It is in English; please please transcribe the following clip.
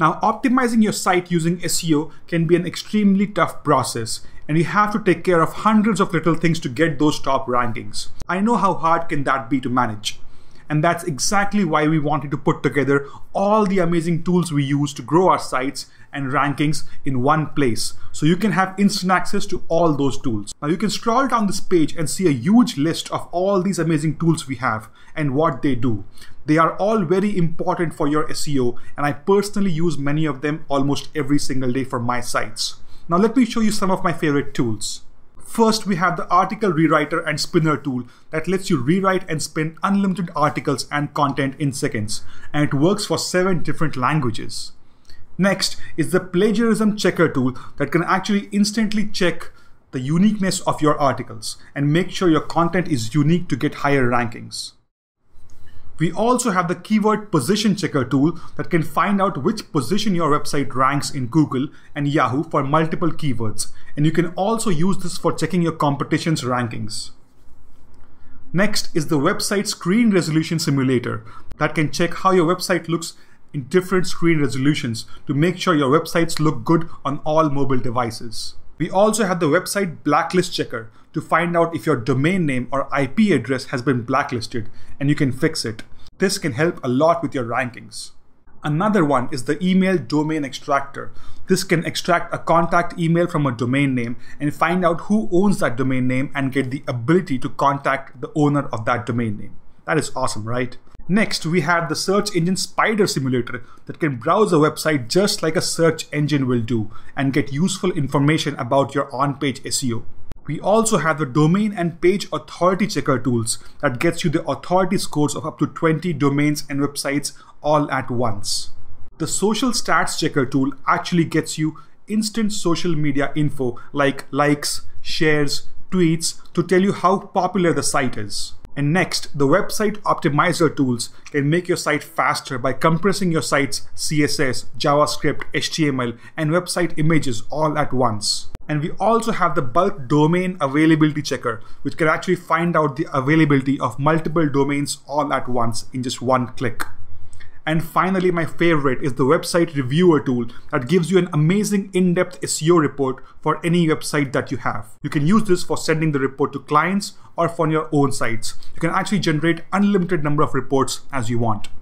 Now, optimizing your site using SEO can be an extremely tough process, and you have to take care of hundreds of little things to get those top rankings. I know how hard can that be to manage. And that's exactly why we wanted to put together all the amazing tools we use to grow our sites and rankings in one place. So you can have instant access to all those tools. Now you can scroll down this page and see a huge list of all these amazing tools we have and what they do. They are all very important for your SEO and I personally use many of them almost every single day for my sites. Now let me show you some of my favorite tools. First, we have the article rewriter and spinner tool that lets you rewrite and spin unlimited articles and content in seconds, and it works for seven different languages. Next is the plagiarism checker tool that can actually instantly check the uniqueness of your articles and make sure your content is unique to get higher rankings. We also have the keyword position checker tool that can find out which position your website ranks in Google and Yahoo for multiple keywords. And you can also use this for checking your competition's rankings. Next is the website screen resolution simulator that can check how your website looks in different screen resolutions to make sure your websites look good on all mobile devices. We also have the website blacklist checker to find out if your domain name or IP address has been blacklisted and you can fix it. This can help a lot with your rankings. Another one is the email domain extractor. This can extract a contact email from a domain name and find out who owns that domain name and get the ability to contact the owner of that domain name. That is awesome, right? Next, we have the search engine spider simulator that can browse a website just like a search engine will do and get useful information about your on-page SEO. We also have the domain and page authority checker tools that gets you the authority scores of up to 20 domains and websites all at once. The social stats checker tool actually gets you instant social media info like likes, shares, tweets to tell you how popular the site is. And next, the website optimizer tools can make your site faster by compressing your site's CSS, JavaScript, HTML, and website images all at once. And we also have the bulk domain availability checker, which can actually find out the availability of multiple domains all at once in just one click. And finally, my favorite is the website reviewer tool that gives you an amazing in-depth SEO report for any website that you have. You can use this for sending the report to clients or for your own sites. You can actually generate unlimited number of reports as you want.